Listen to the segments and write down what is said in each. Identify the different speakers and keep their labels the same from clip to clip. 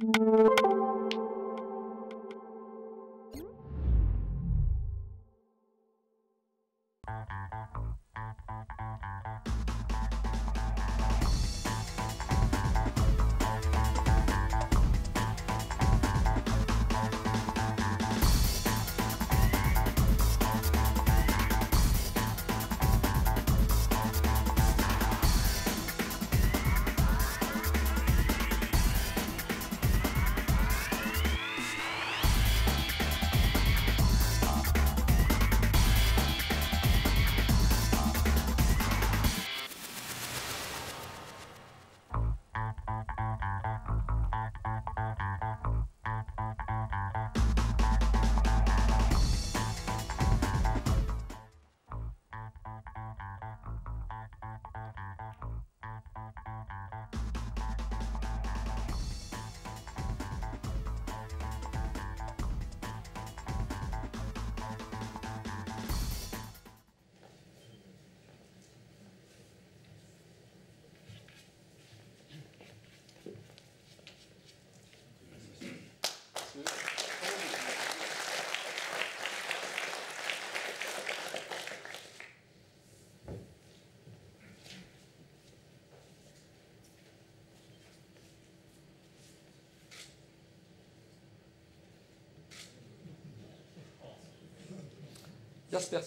Speaker 1: Jaspers a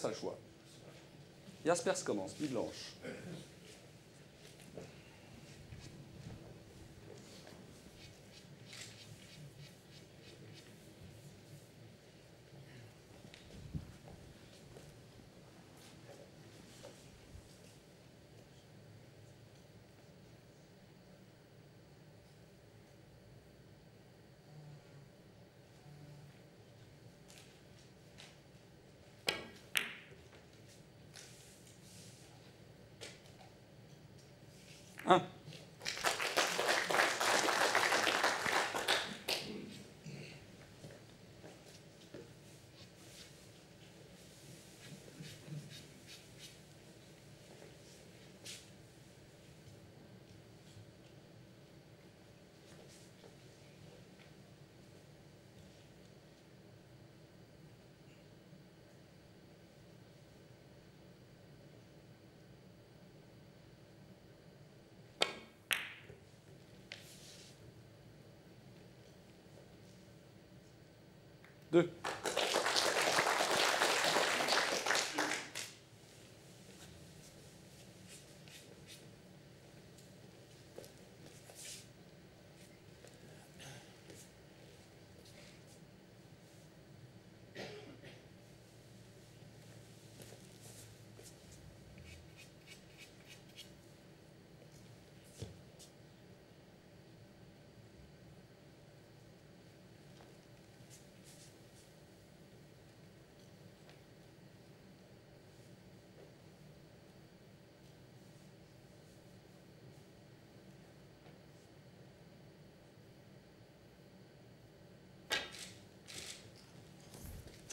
Speaker 1: le choix. Jaspers commence, nuit blanche. Deux.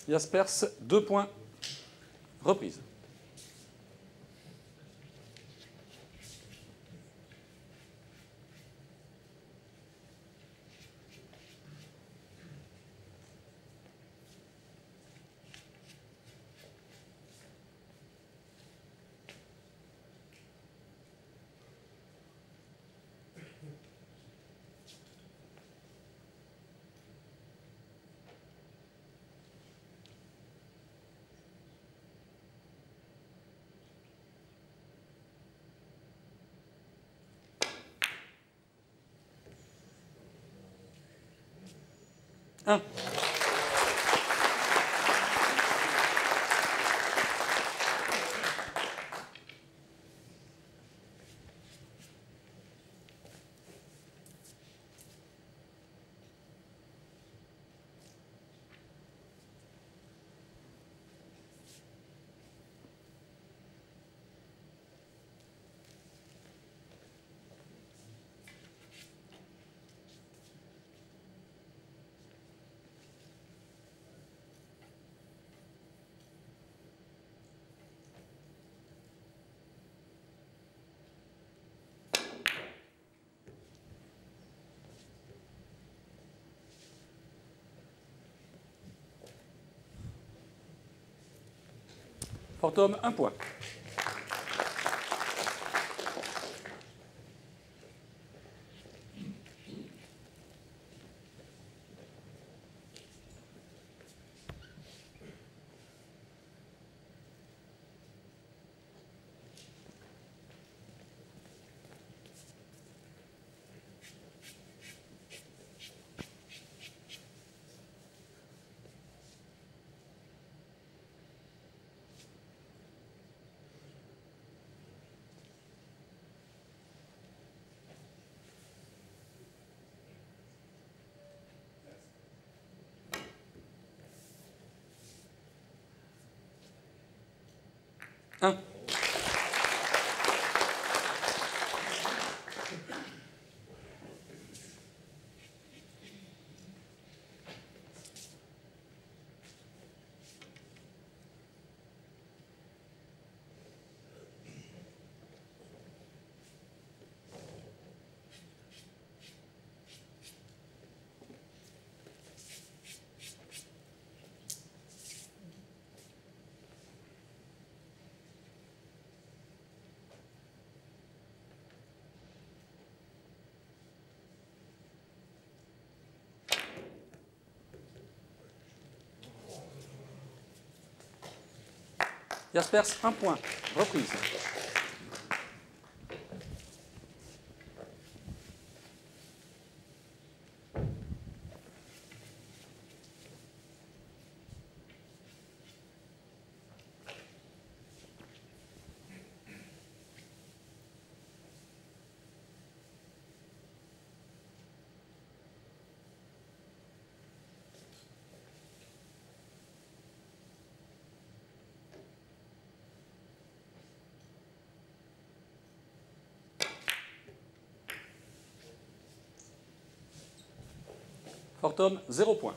Speaker 1: Jaspers, deux points. Reprise. Huh? Un. Fantôme, un point. Jaspers, un point. Reprise. Fantôme, 0 point.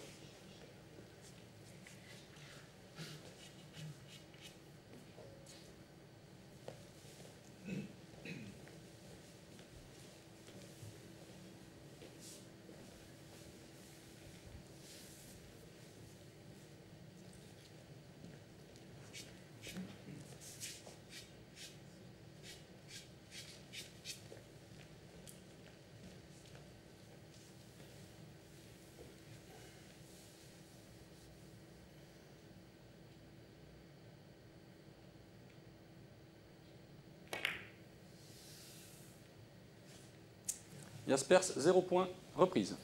Speaker 1: Jaspers, 0 point. Reprise.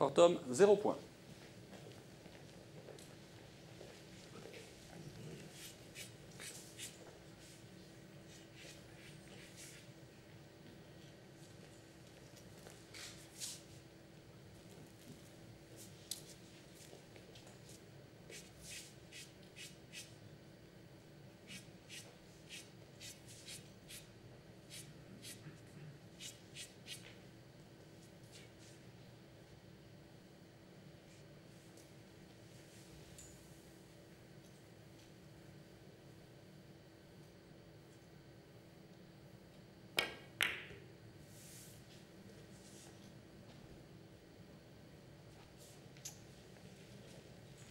Speaker 1: Fantôme, 0 point.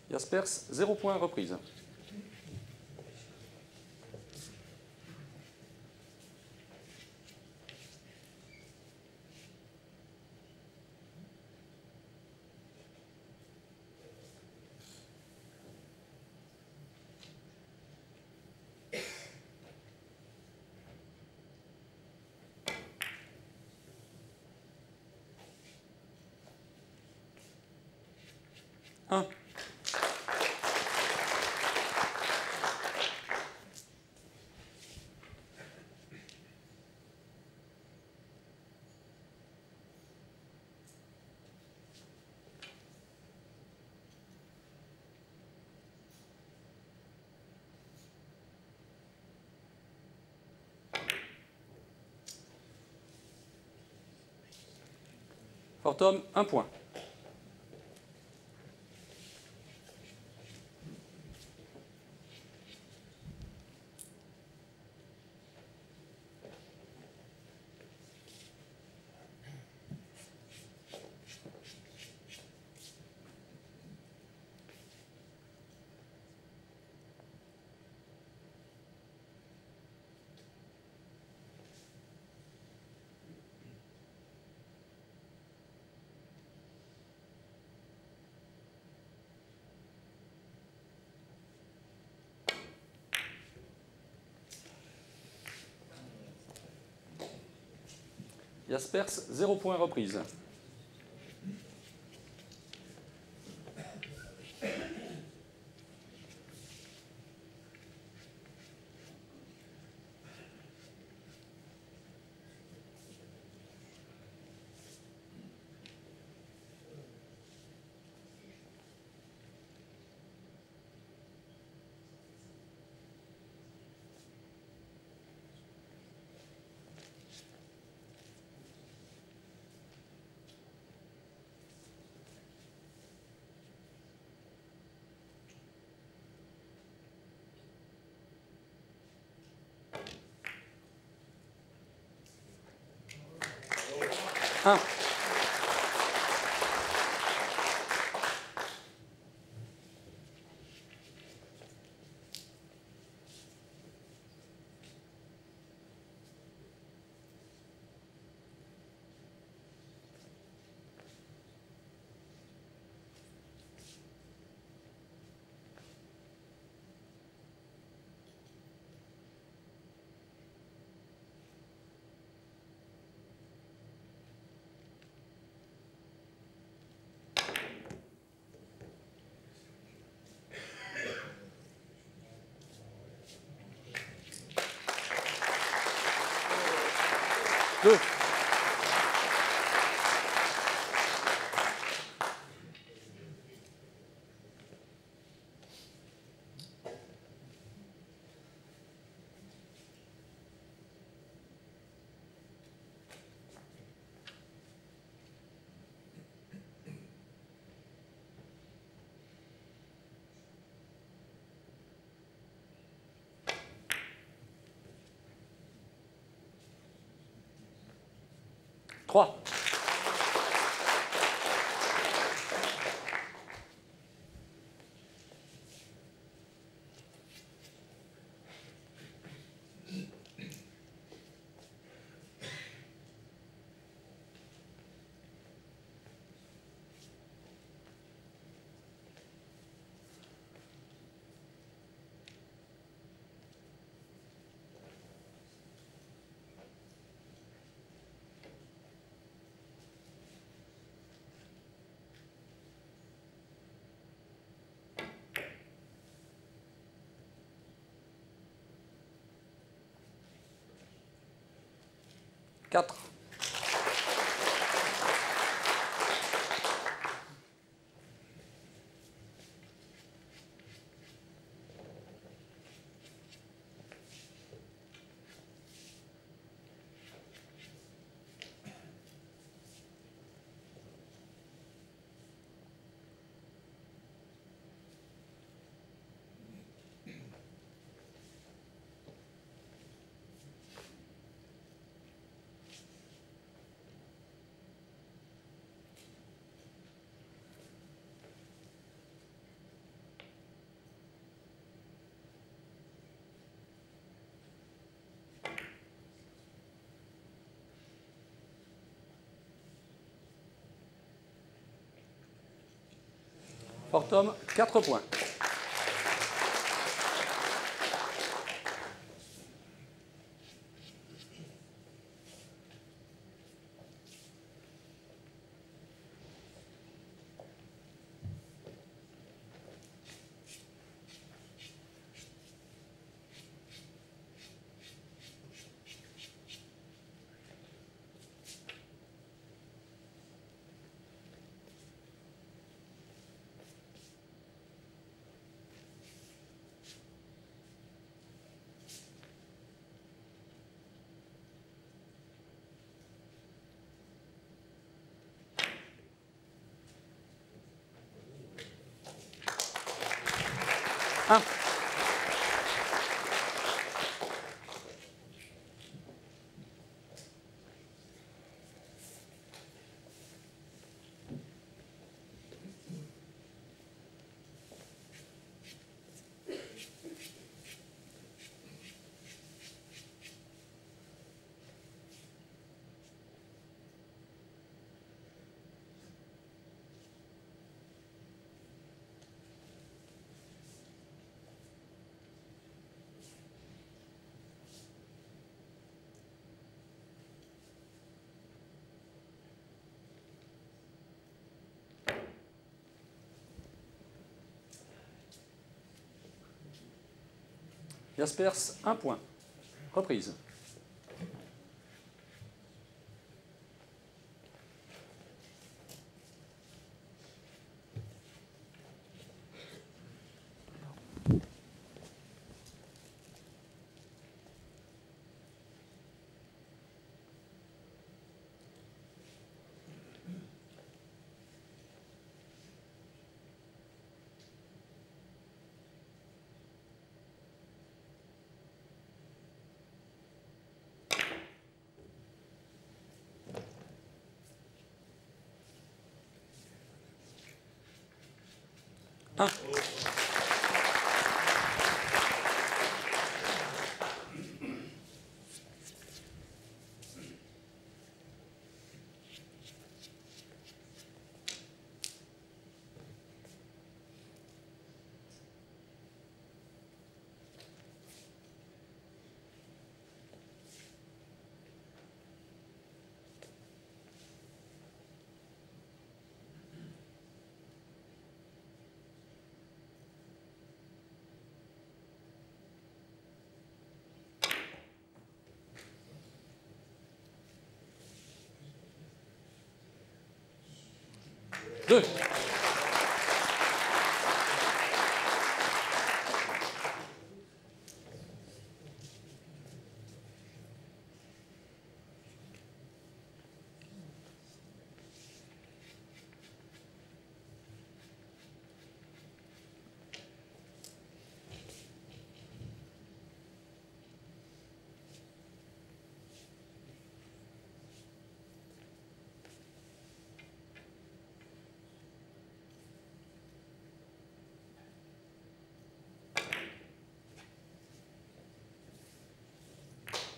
Speaker 1: Jaspers, 0 point. Reprise. Un point. Jaspers, 0 point reprise. Un. Good. 3. Quatre. Fortum, 4 points. Huh? Jaspers, 1 point. Reprise. Un. 둘.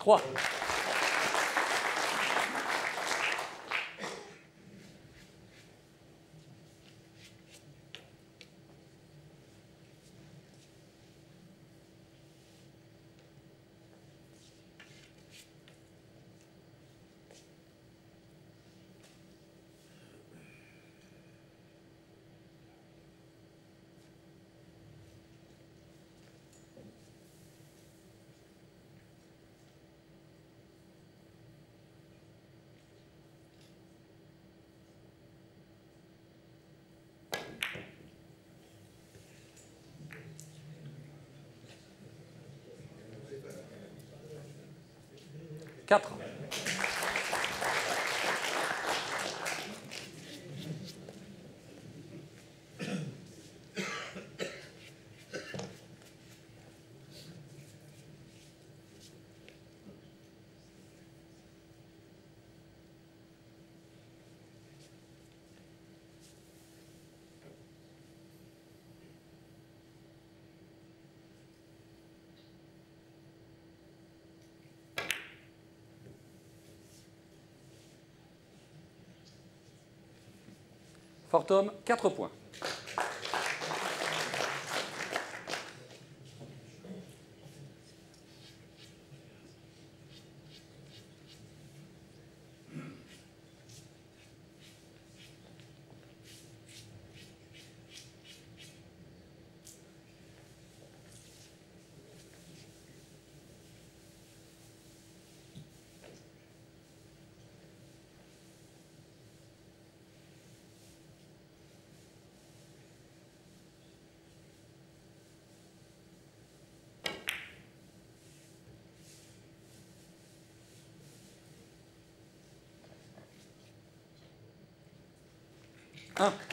Speaker 1: 3. 4. Fortum, 4 points. Un.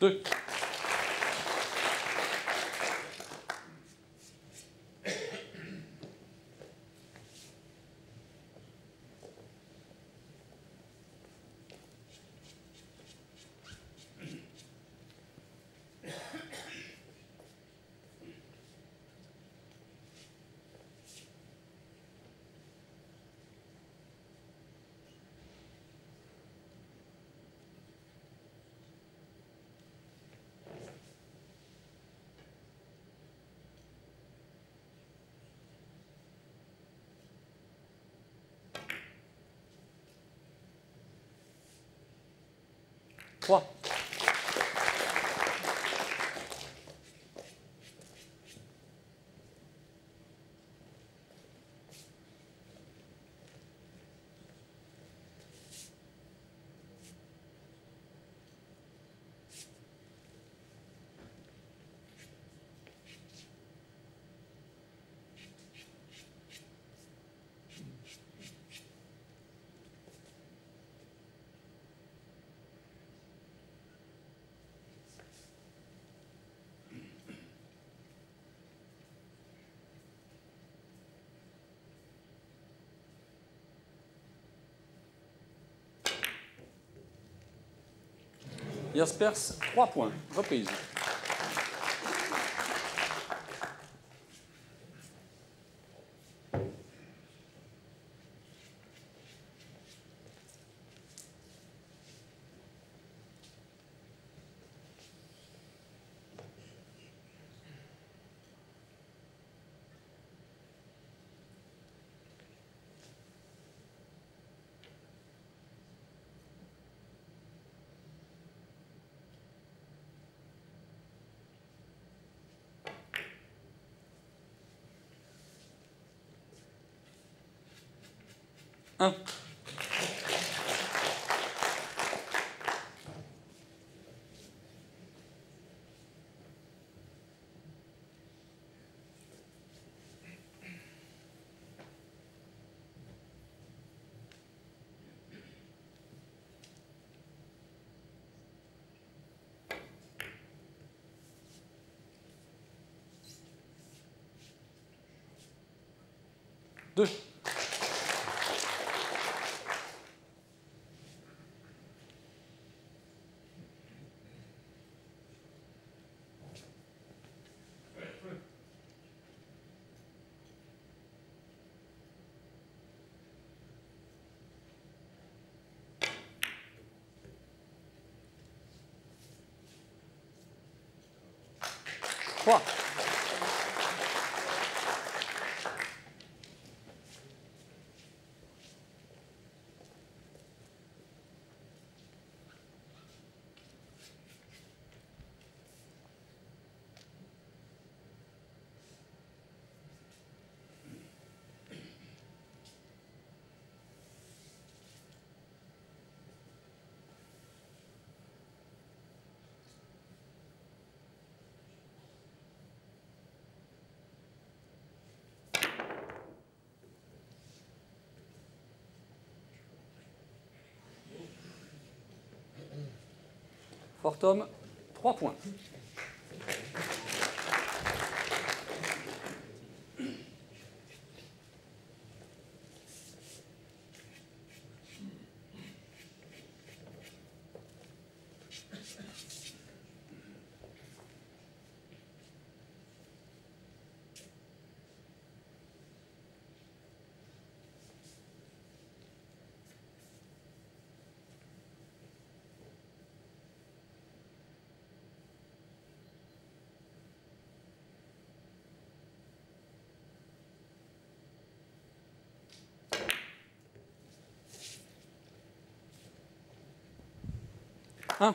Speaker 1: 2. Trois. Jaspers, 3 points. Reprise. Deux. Trois. Fort homme, 3 points. Un.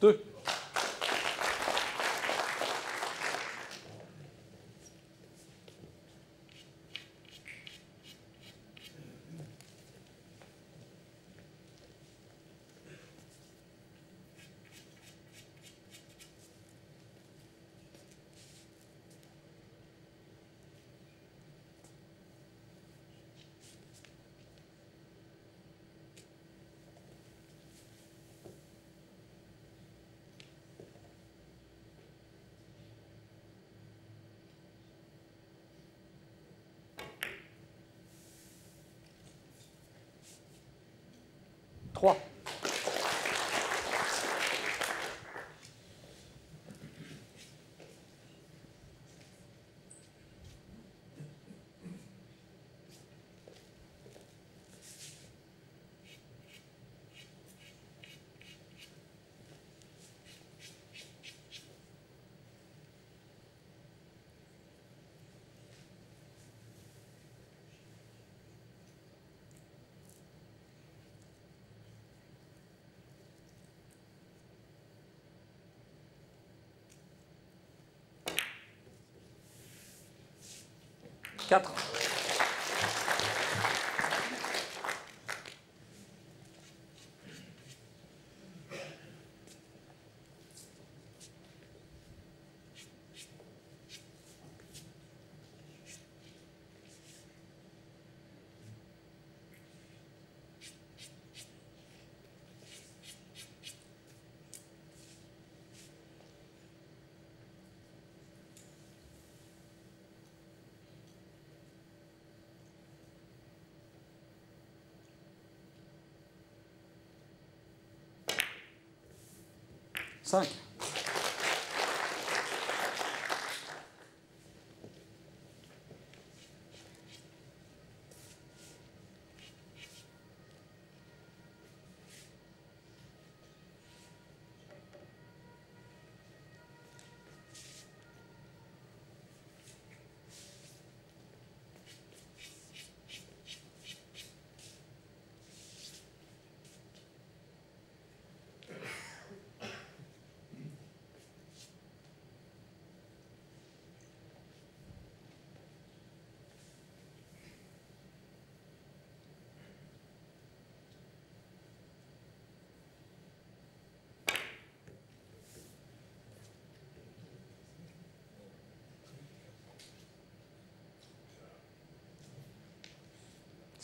Speaker 1: 2. Trois. Quatre. Cinq.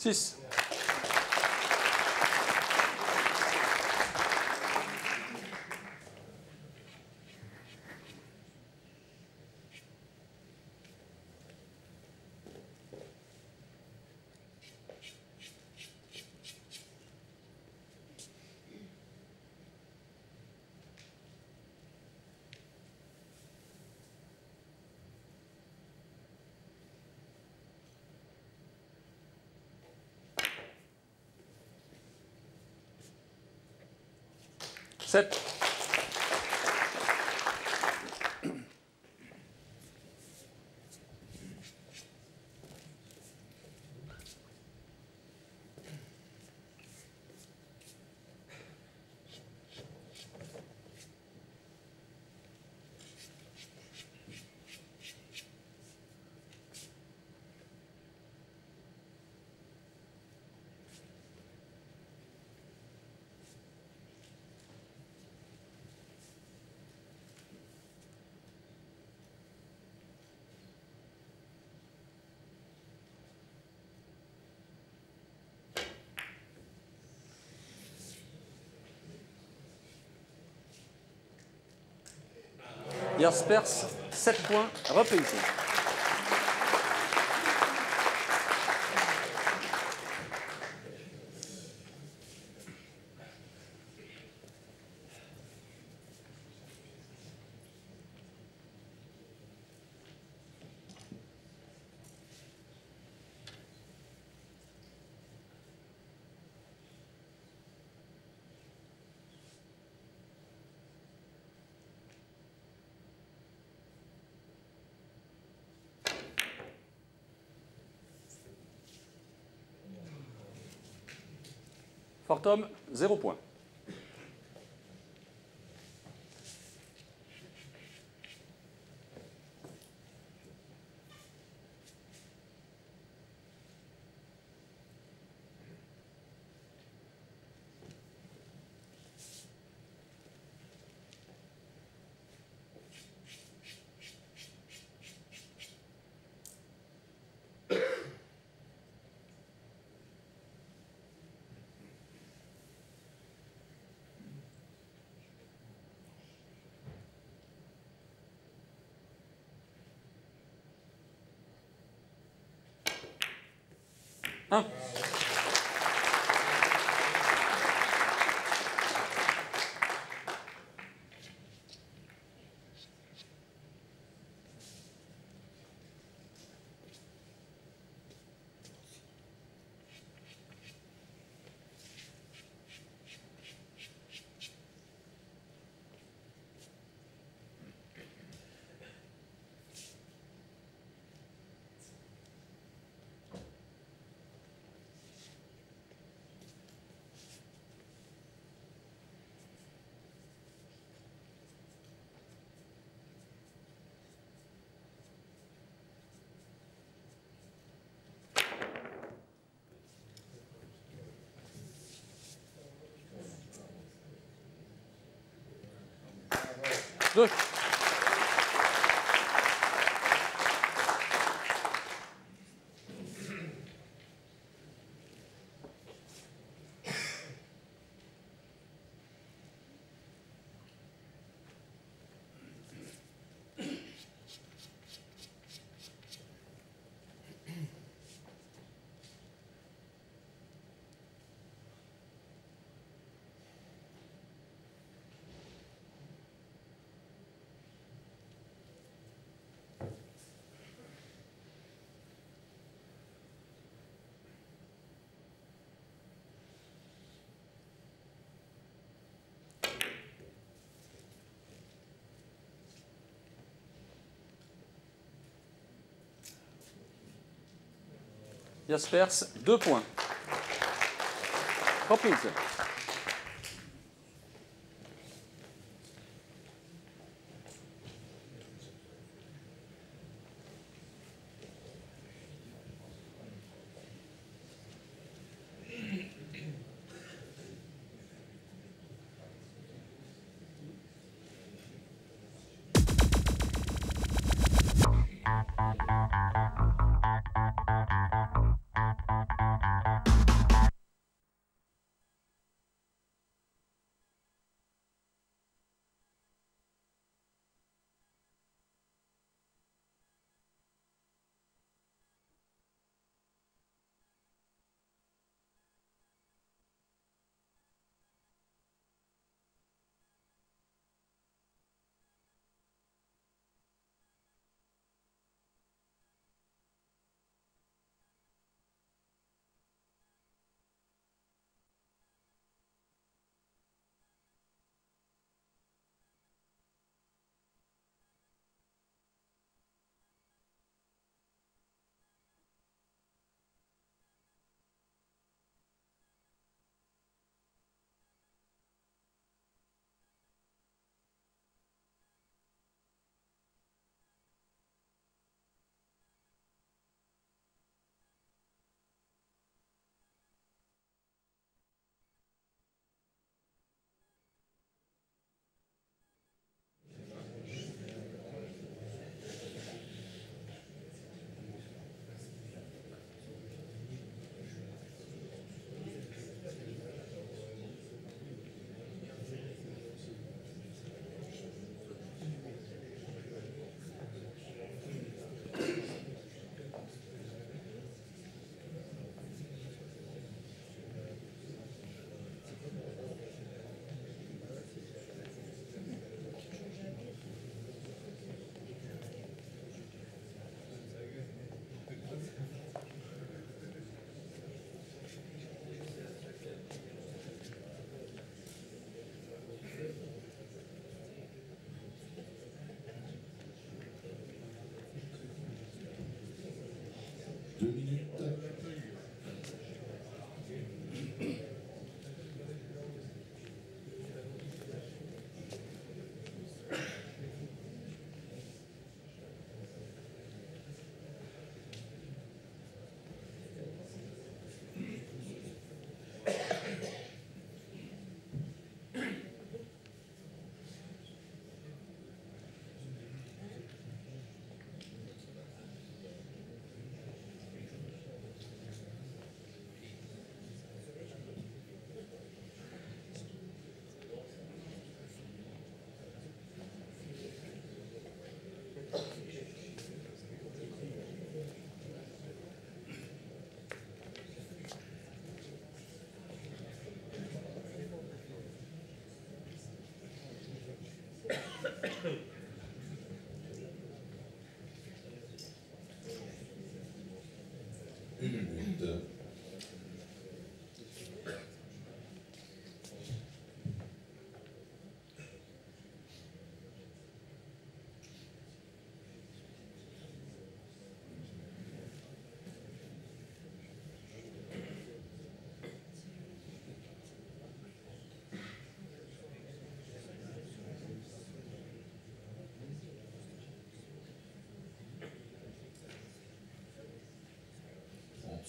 Speaker 1: 6. That's it. Jaspers, 7 points, repayé. Fortum, 0 points. Ah. Deux. Jaspers, 2 points.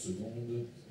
Speaker 2: Secondes.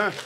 Speaker 3: Du.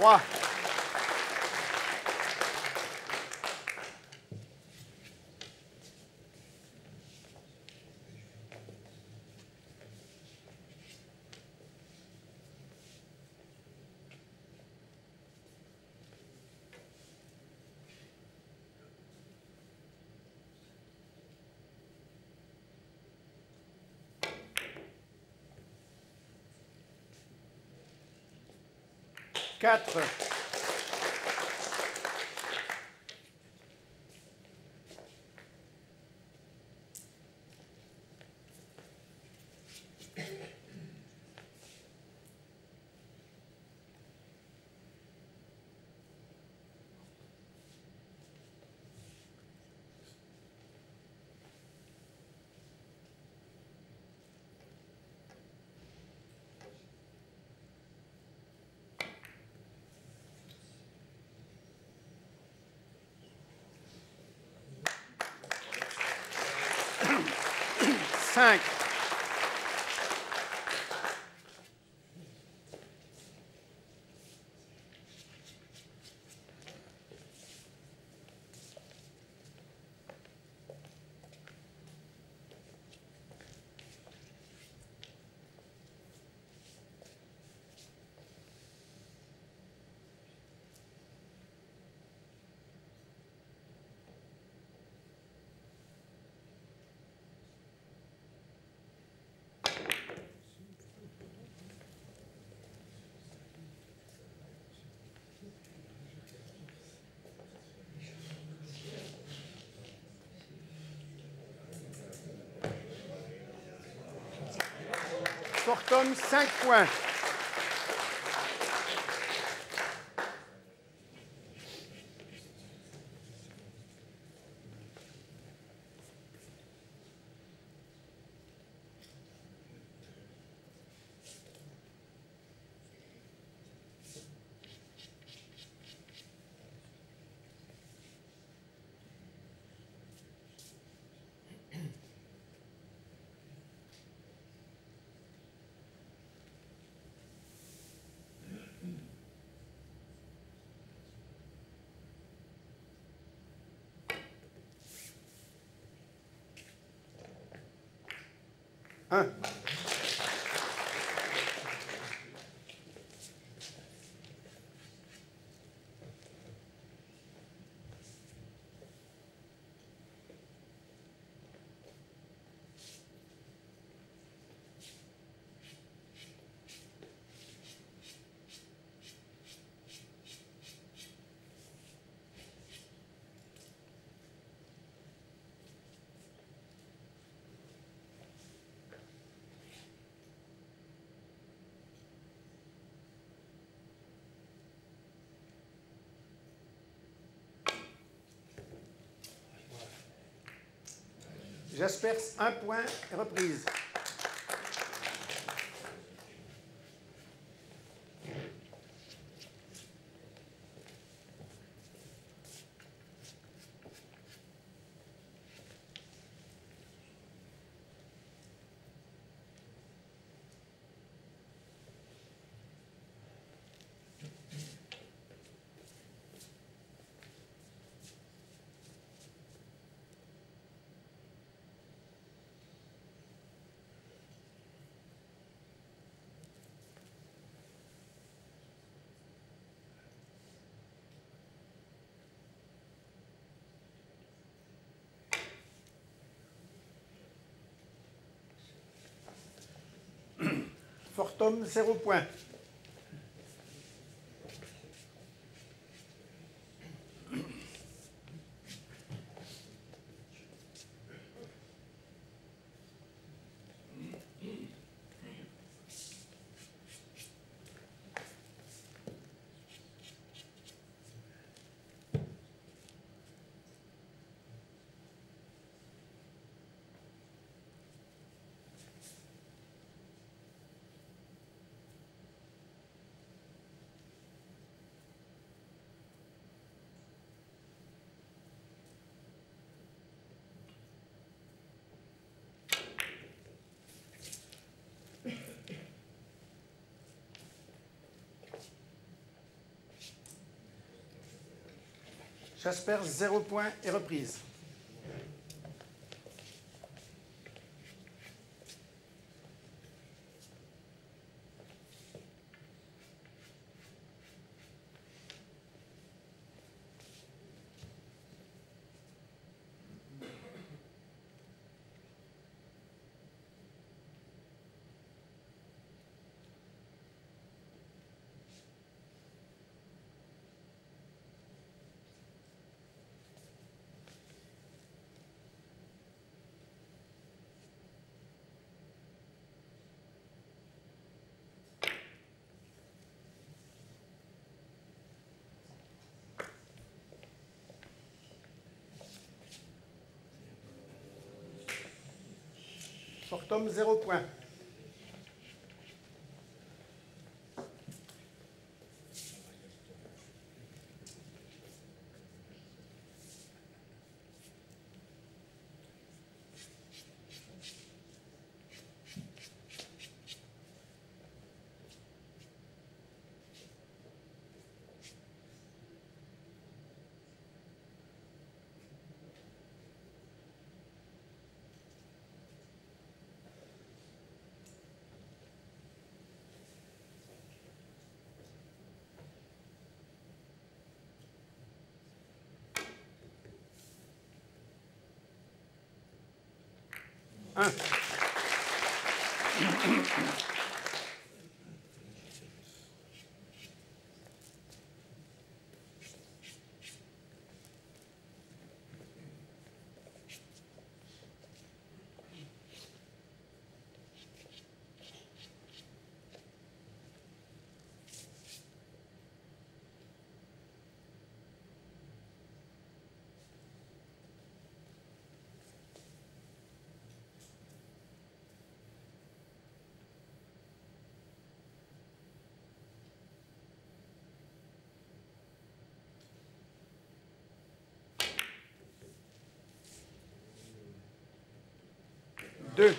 Speaker 3: 哇 4. tank. Fortum, 5 points. J'asperse un point, reprise. Fortum, 0 point. J'asperse, 0 point et reprise. Fortum, 0 point. Un. Deux.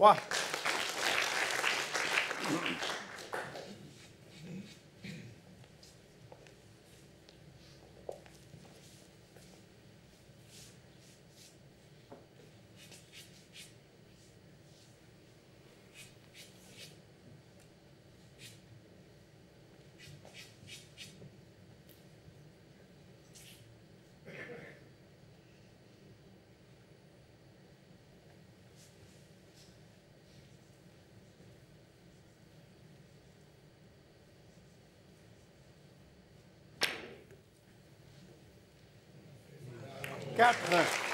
Speaker 3: 3. Catan.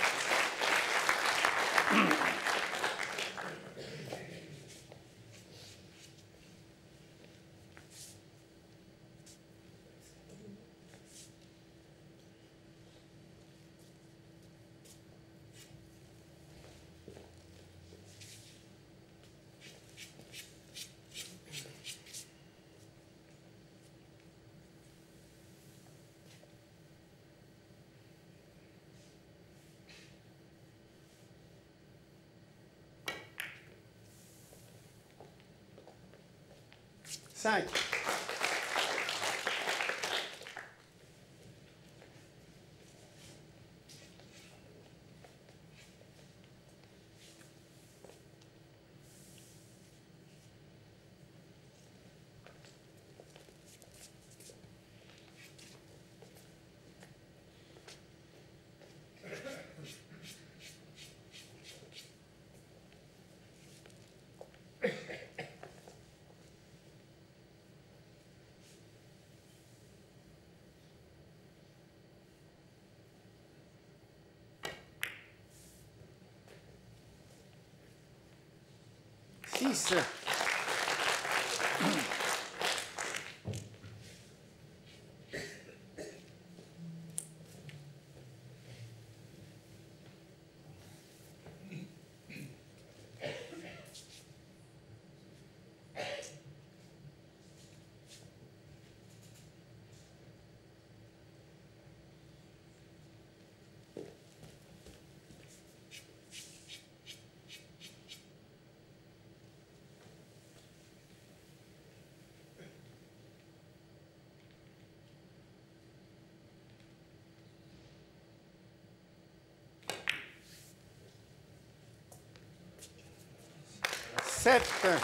Speaker 3: 5 Justiça. Acceptă.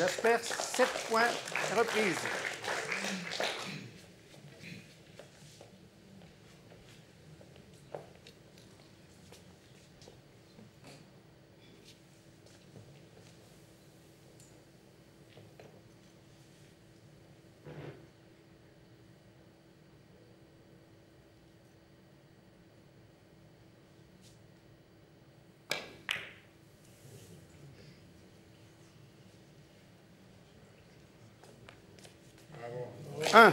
Speaker 3: Jasper, 7 points, reprise. Un.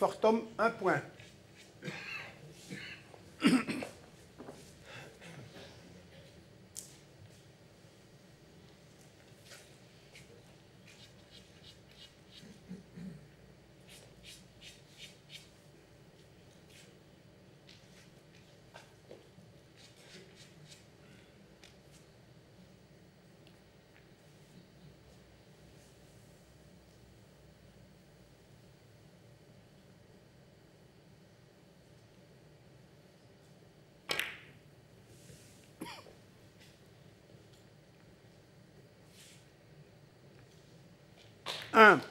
Speaker 3: Fortum, un point. Um,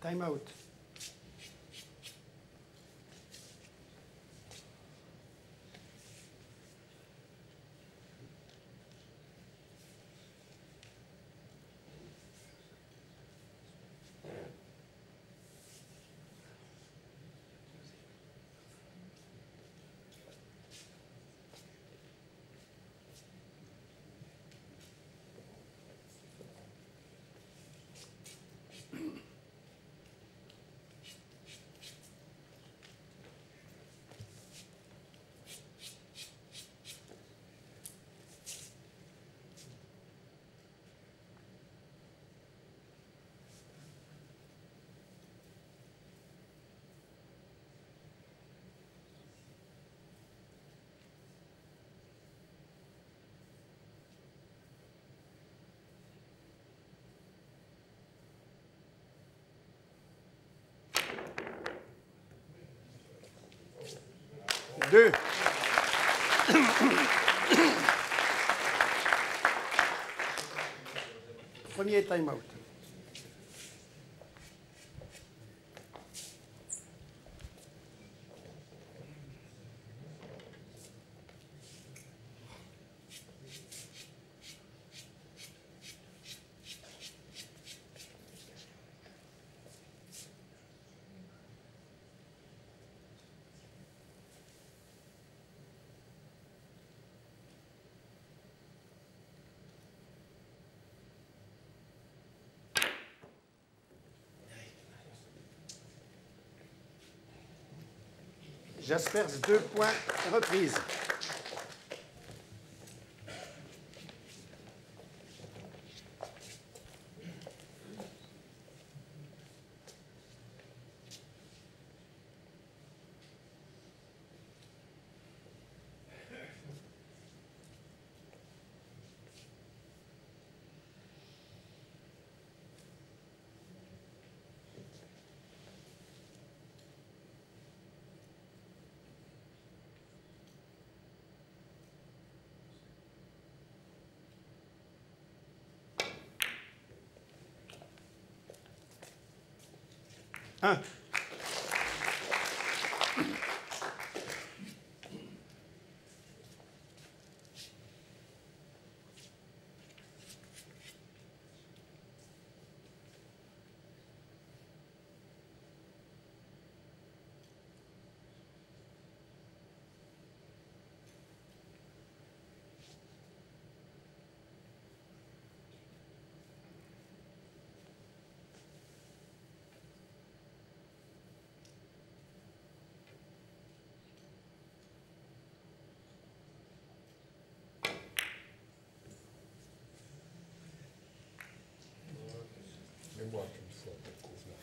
Speaker 3: Time out. Deux. Premier time out. Jaspers, deux points, reprise. Un.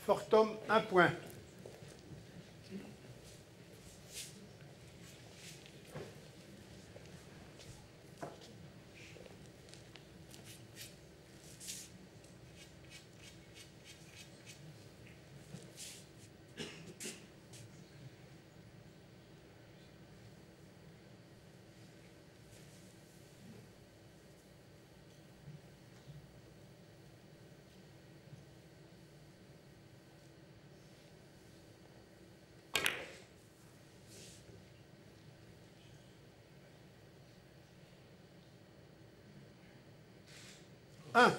Speaker 3: Fortum, un point. Un.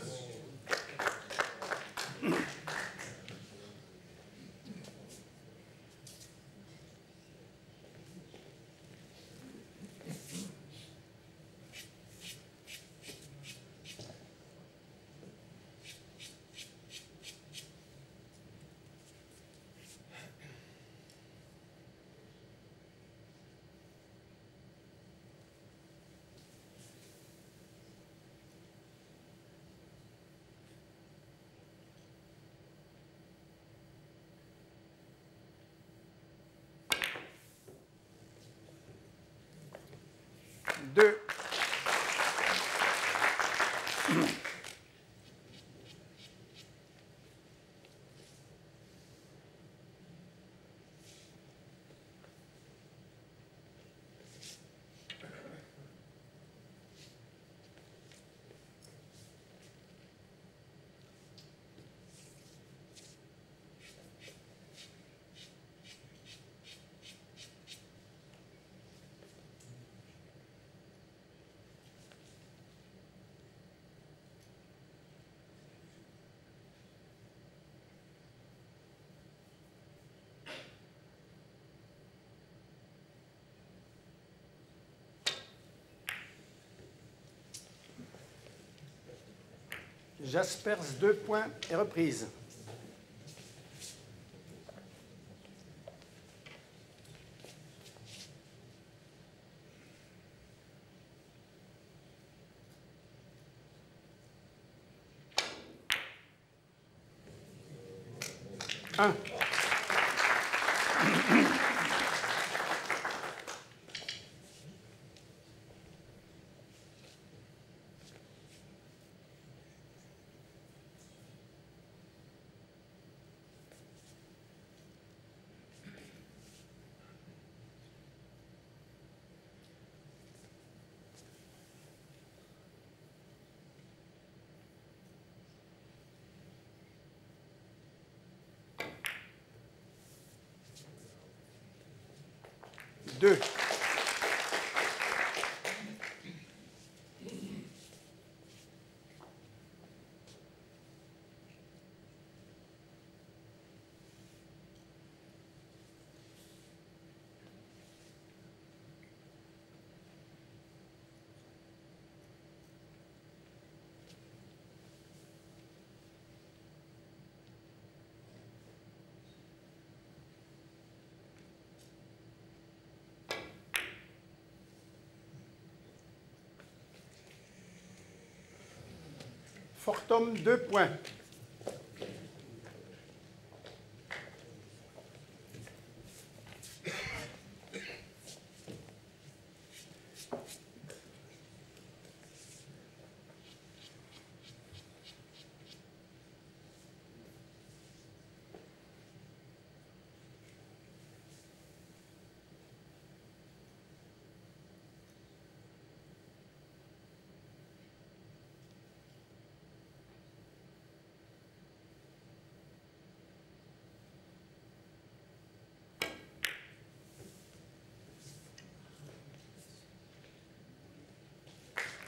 Speaker 3: J'asperge deux points et reprise. 2. Fortum, deux points.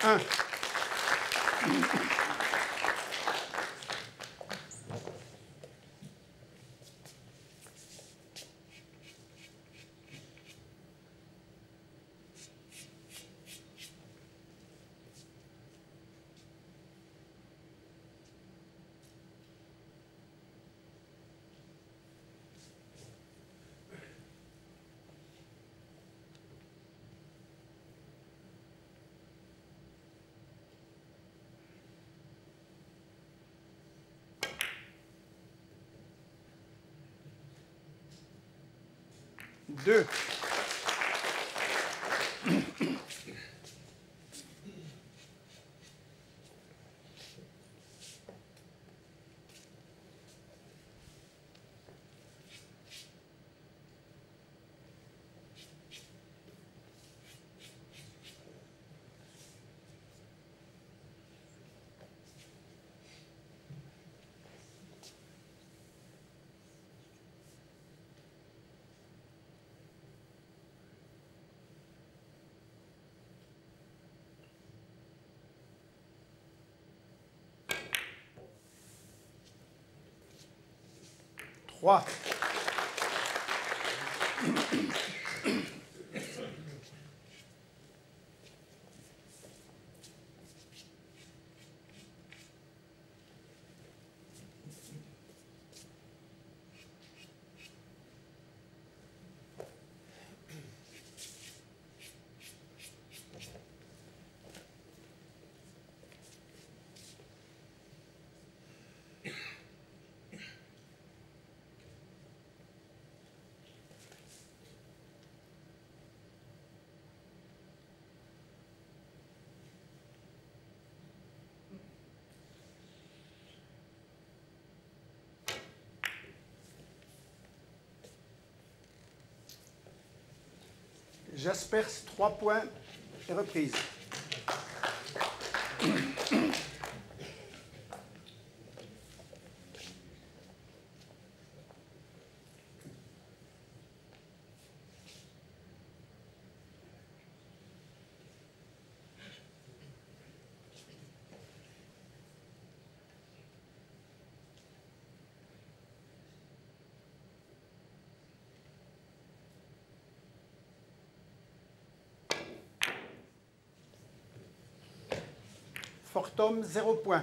Speaker 3: Un. Deux. Trois. J'asperge trois points et reprise. Fortum, zéro point.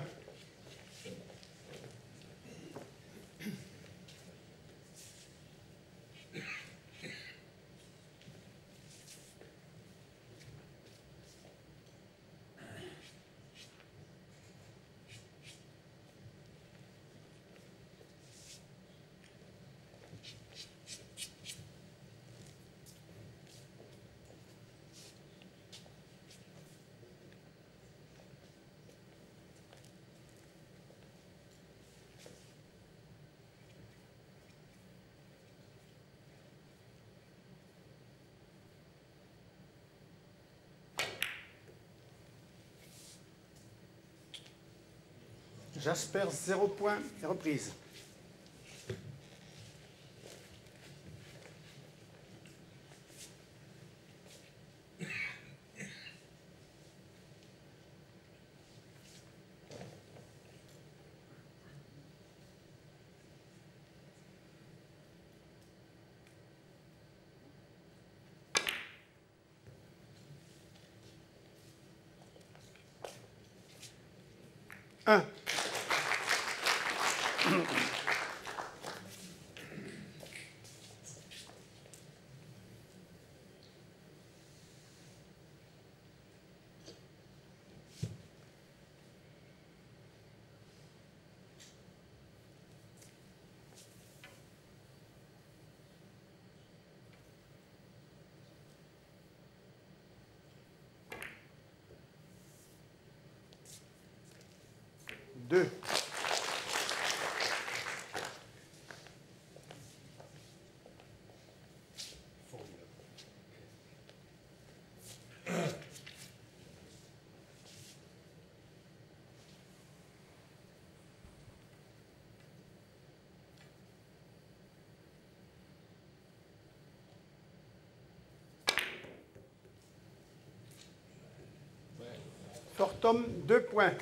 Speaker 3: Jasper, 0 points et reprise. 2. Fortum, deux points.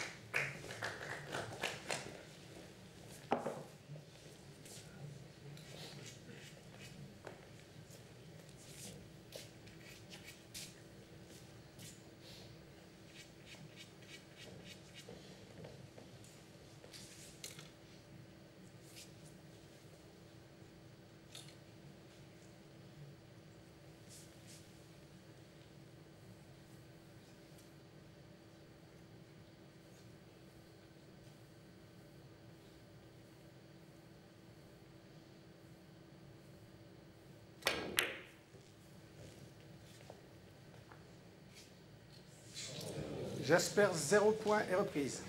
Speaker 3: Jasper, 0 points et reprise.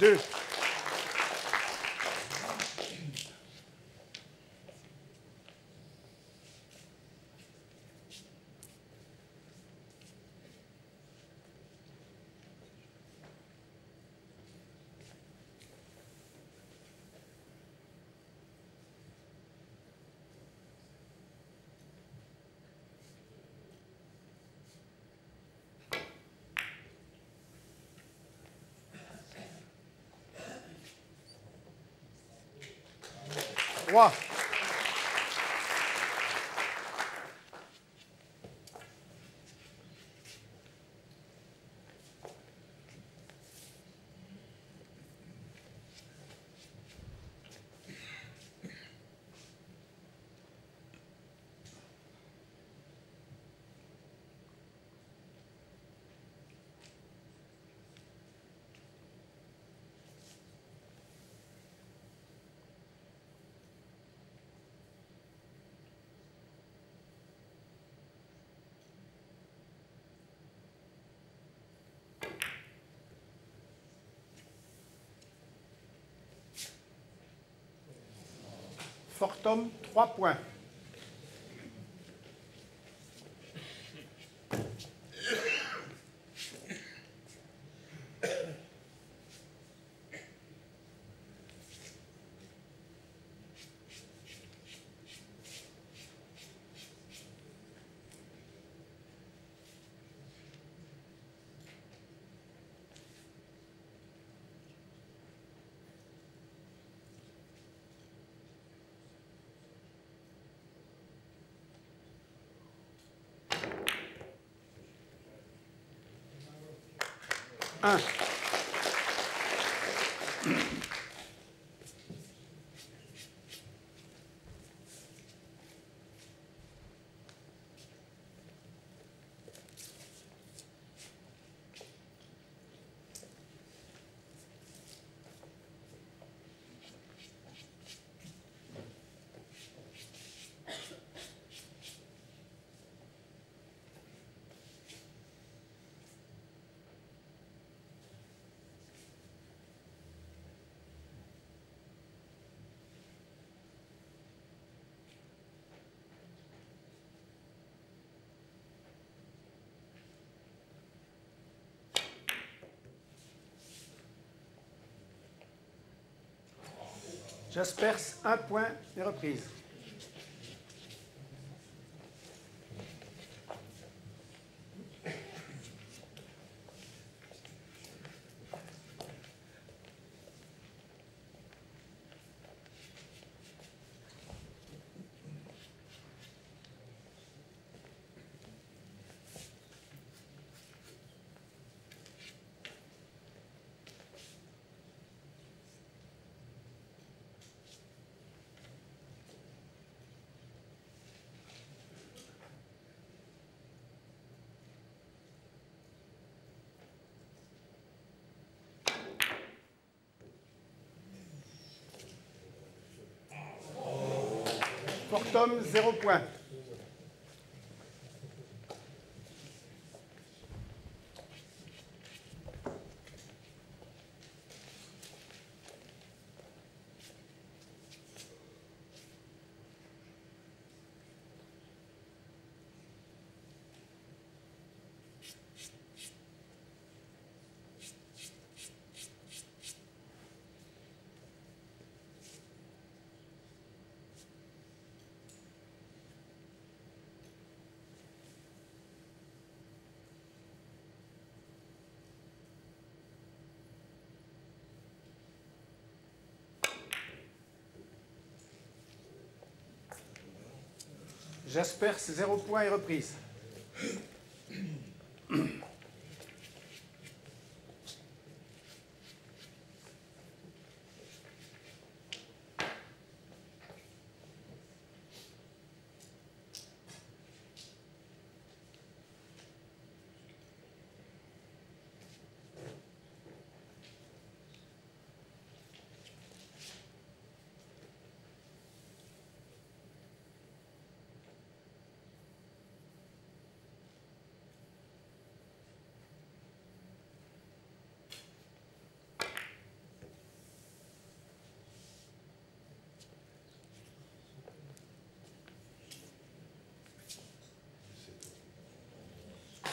Speaker 3: Deux. Trois. Fortum, 3 points. Uh. Jaspers, 1 point et reprise. Fortum, 0 point. Jaspers, 0 point et reprise.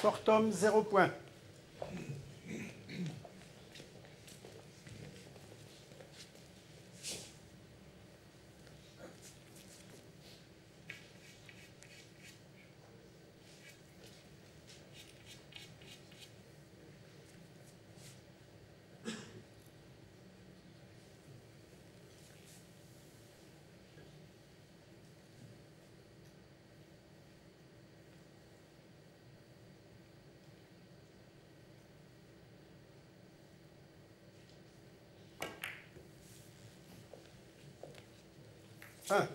Speaker 3: Fortum, 0 point. Ah.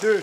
Speaker 3: 2.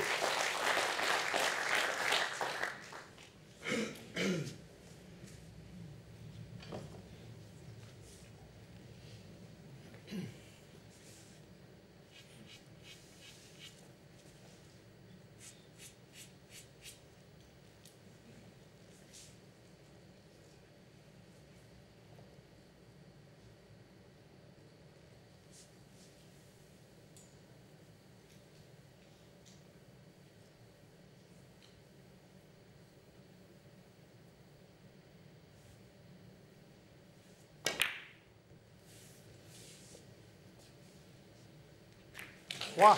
Speaker 3: 哇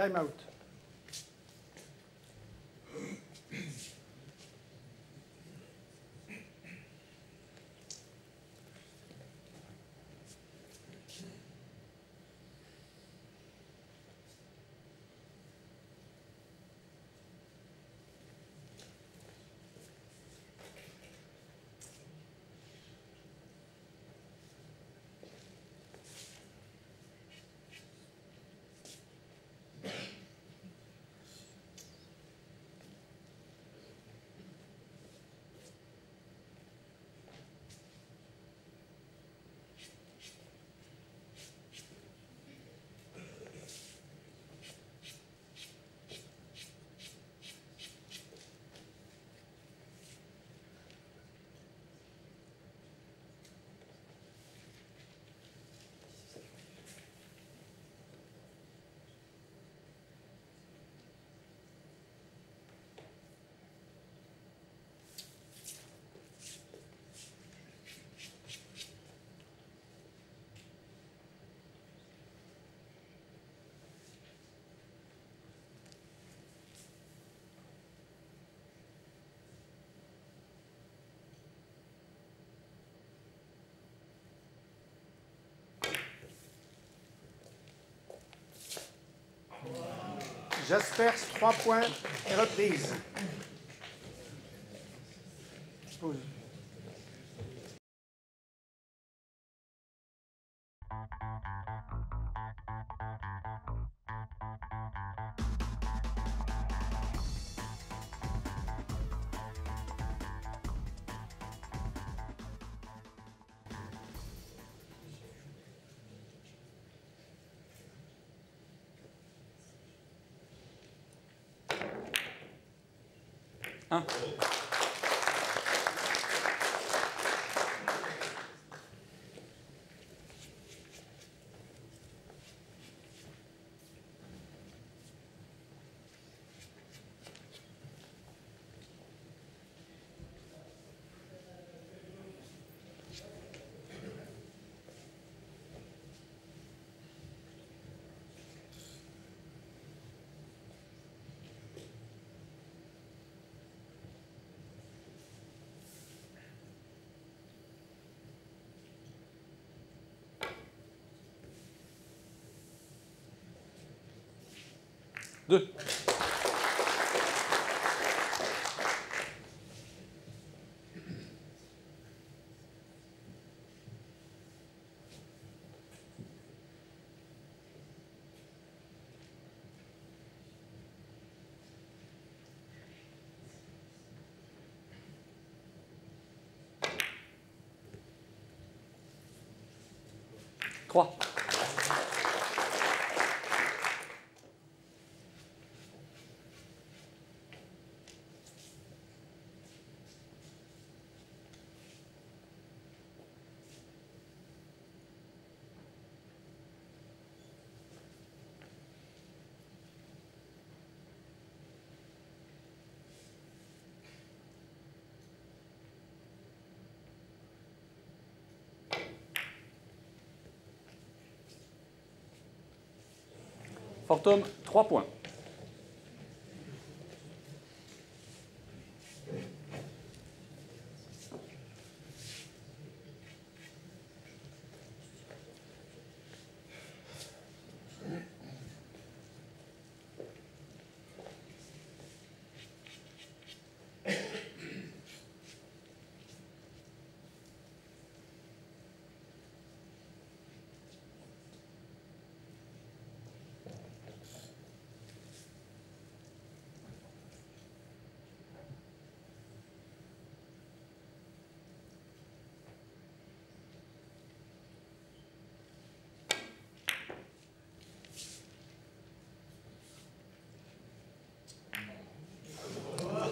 Speaker 3: Time out. Jaspers, 3 points et reprise.
Speaker 1: Deux. Trois. Fortum, 3 points.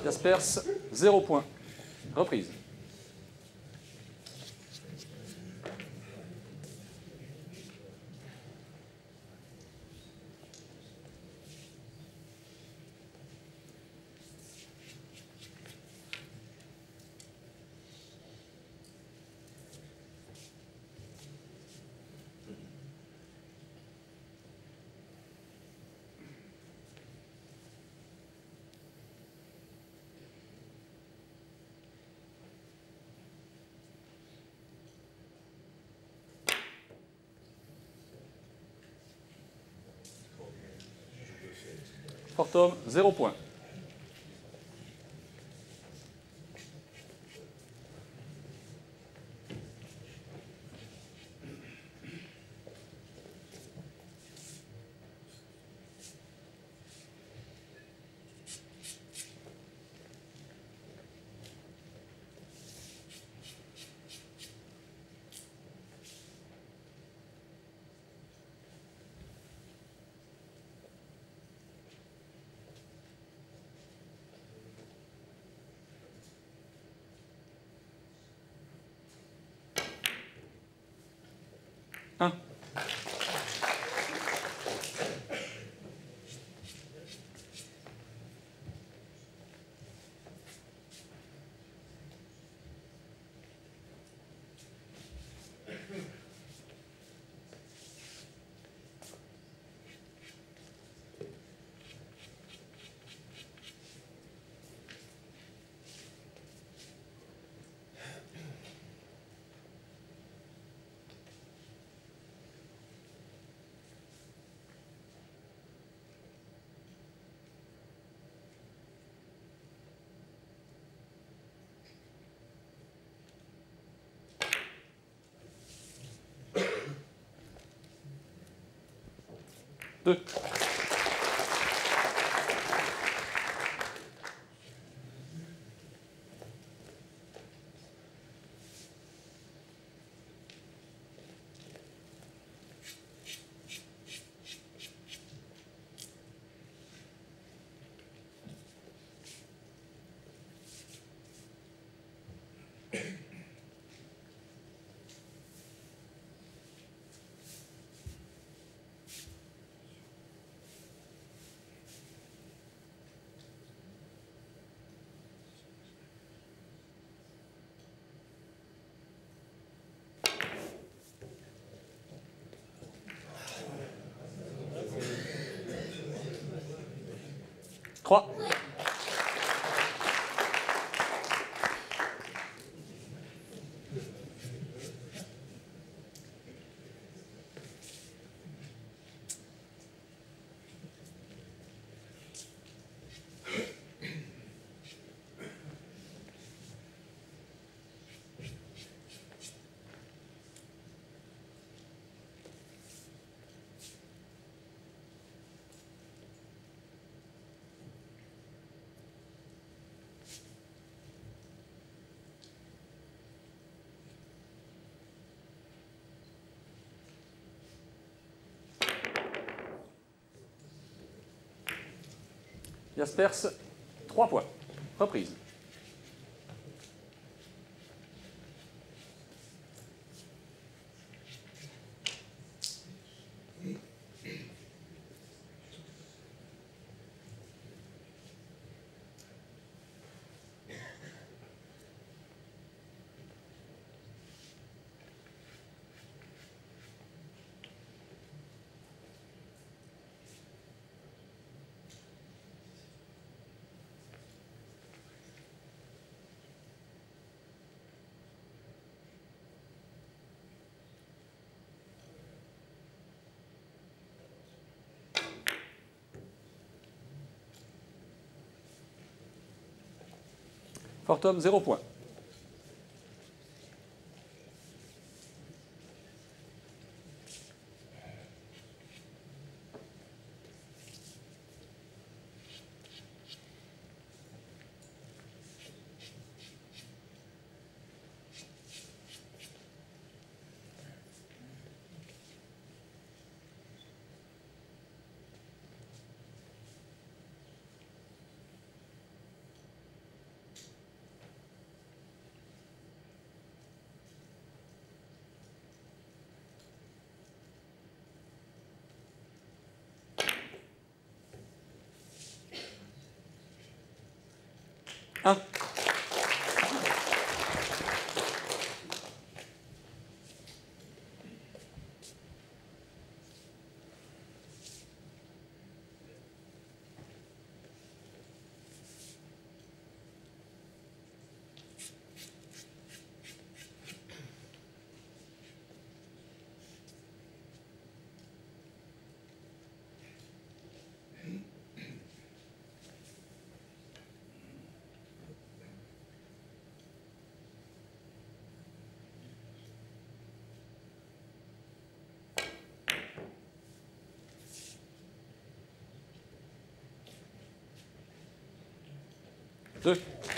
Speaker 1: Jaspers, 0 point. Reprise. Fortum, 0 point. Look. 嚯！Jaspers, 3 points. Reprise. Fortum, 0 point. Okay. Sim.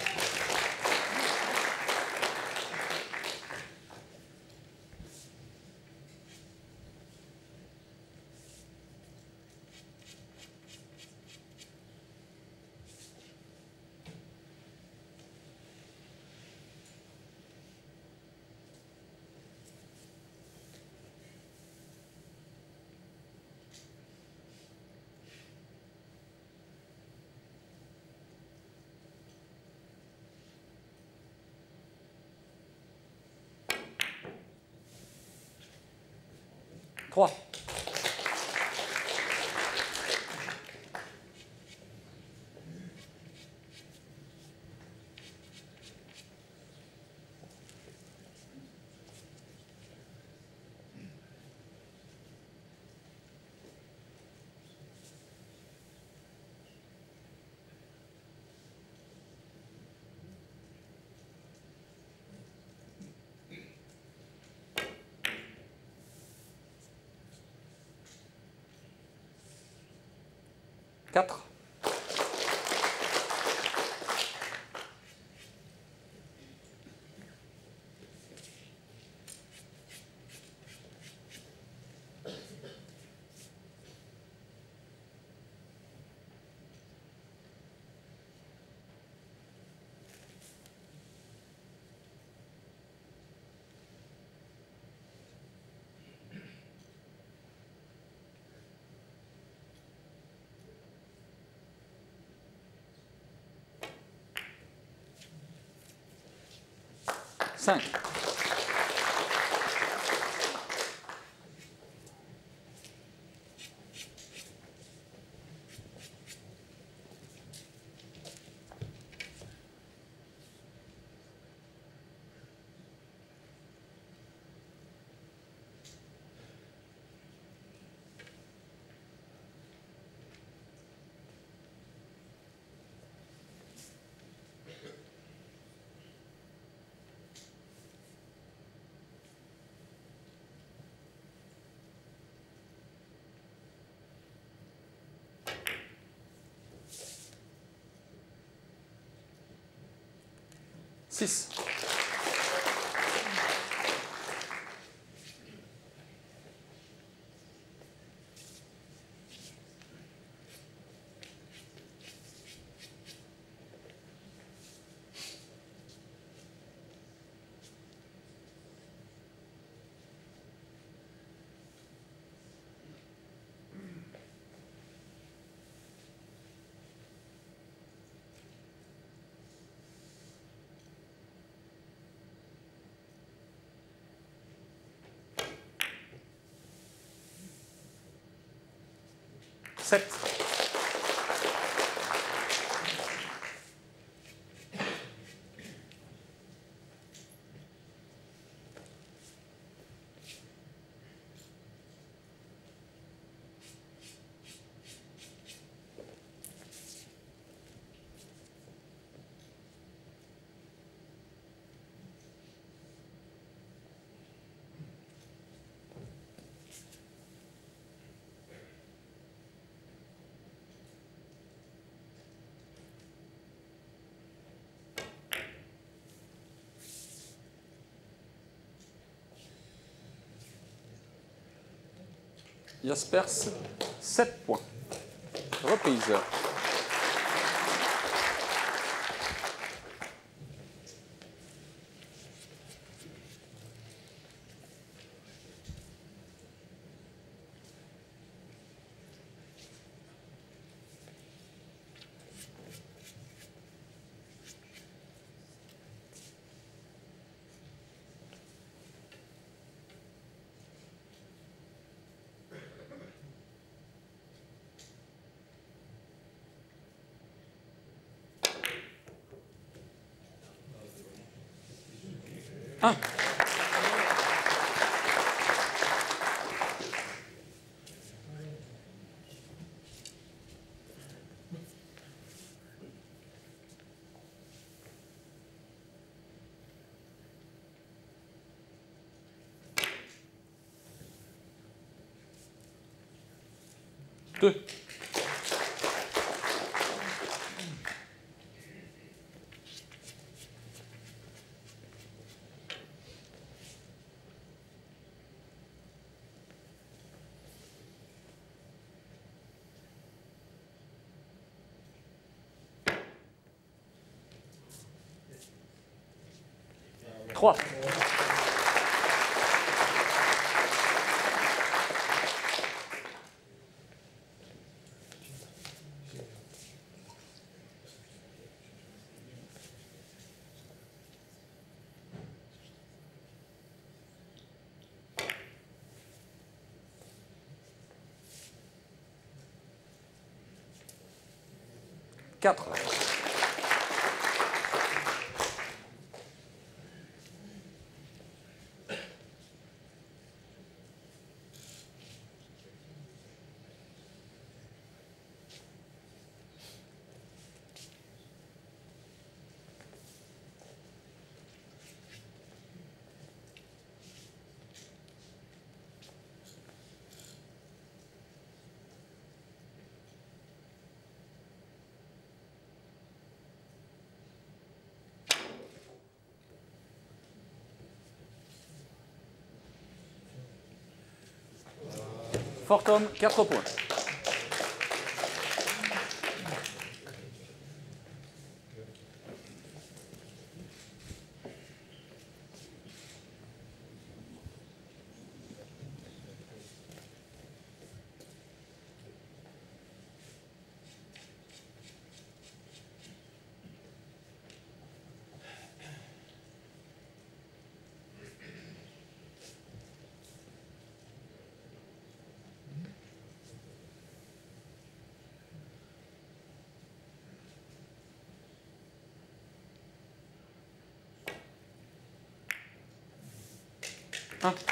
Speaker 1: 3. 4 6 Sept. Jaspers, 7 points. Reprise. あ对。Quatre. Fort homme, 4 points. Un.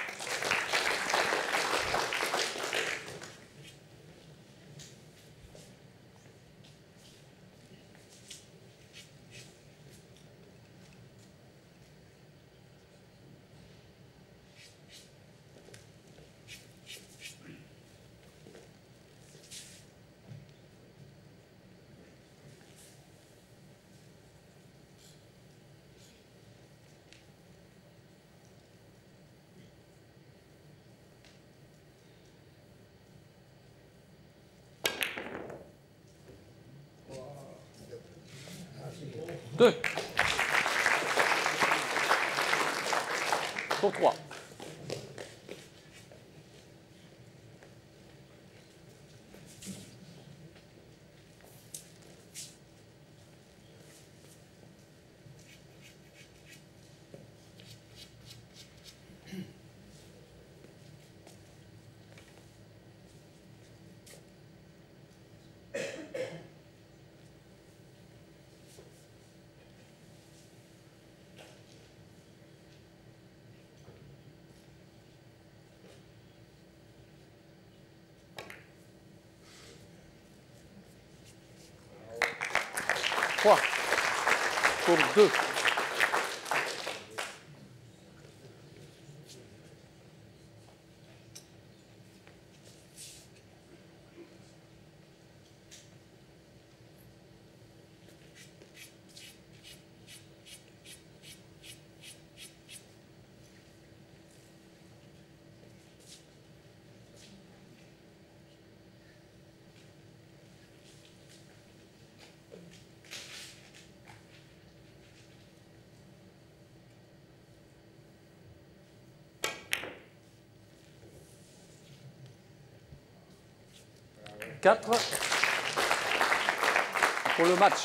Speaker 1: Deux. Pour trois. Trois. Pour deux. Quatre. Pour le match.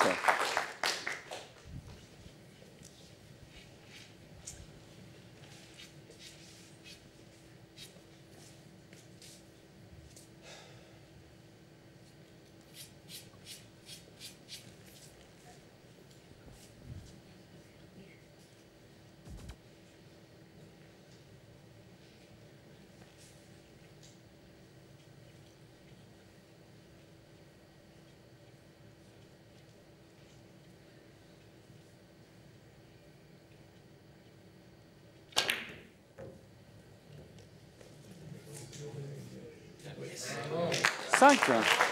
Speaker 4: 5.
Speaker 1: Mm-hmm.